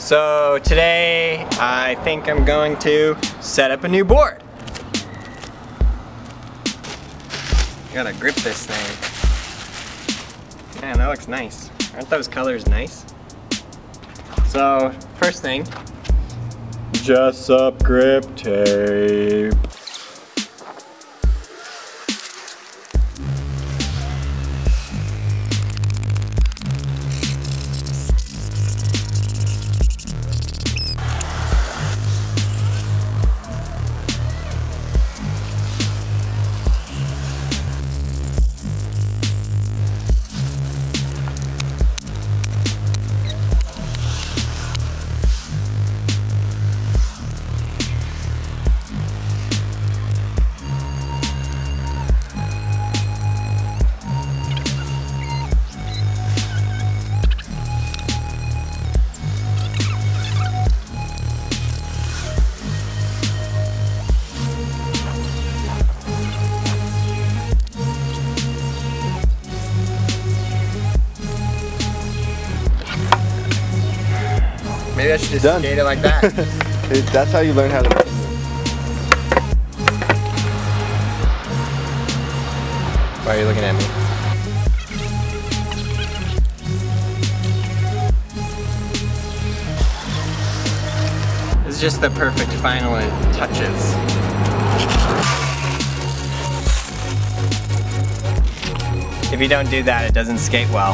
So today I think I'm going to set up a new board. Gotta grip this thing. Man, that looks nice. Aren't those colors nice? So, first thing, Jessup grip tape. Maybe I should just Done. skate it like that. It- That's how you learn how to. Why are you looking at me? This is just the perfect final touches. If you don't do that, it doesn't skate well.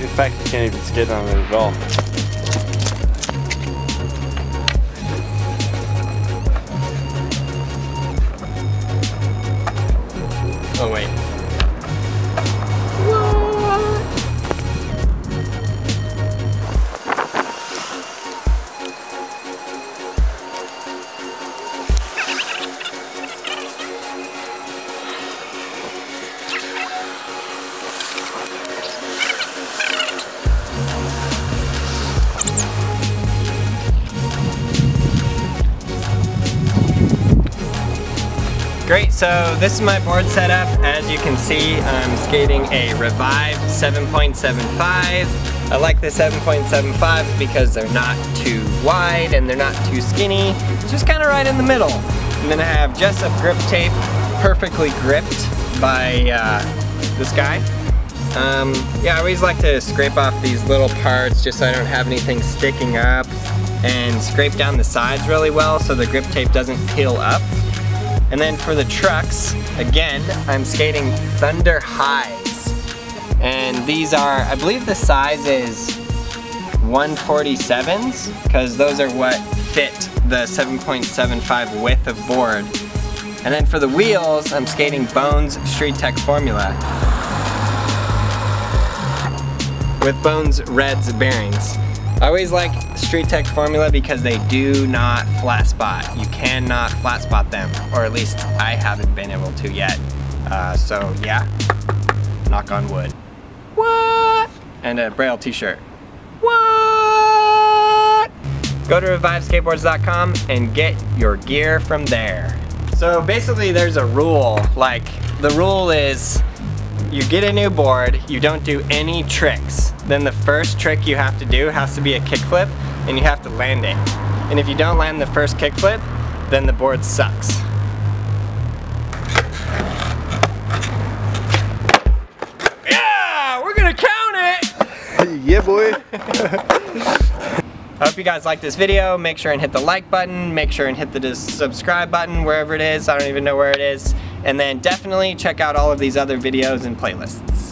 In fact, you can't even skate on it at all. So this is my board setup. As you can see, I'm skating a Revive 7.75. I like the 7.75 because they're not too wide and they're not too skinny. It's just kind of right in the middle. And then I have Jessup grip tape, perfectly gripped by uh, this guy. Um, yeah, I always like to scrape off these little parts just so I don't have anything sticking up and scrape down the sides really well so the grip tape doesn't peel up. And then for the trucks, again, I'm skating Thunder Highs. And these are, I believe the size is 147s, because those are what fit the 7.75 width of board. And then for the wheels, I'm skating Bones Street Tech Formula. With Bones Reds bearings. I always like Street Tech Formula because they do not flat spot. You cannot flat spot them, or at least I haven't been able to yet. Uh, so yeah, knock on wood. What? And a Braille t-shirt. What? Go to reviveskateboards.com and get your gear from there. So basically there's a rule, like the rule is you get a new board, you don't do any tricks. Then the first trick you have to do has to be a kickflip and you have to land it. And if you don't land the first kickflip, then the board sucks. Yeah, we're gonna count it! yeah, boy. I hope you guys like this video. Make sure and hit the like button. Make sure and hit the subscribe button wherever it is. I don't even know where it is. And then definitely check out all of these other videos and playlists.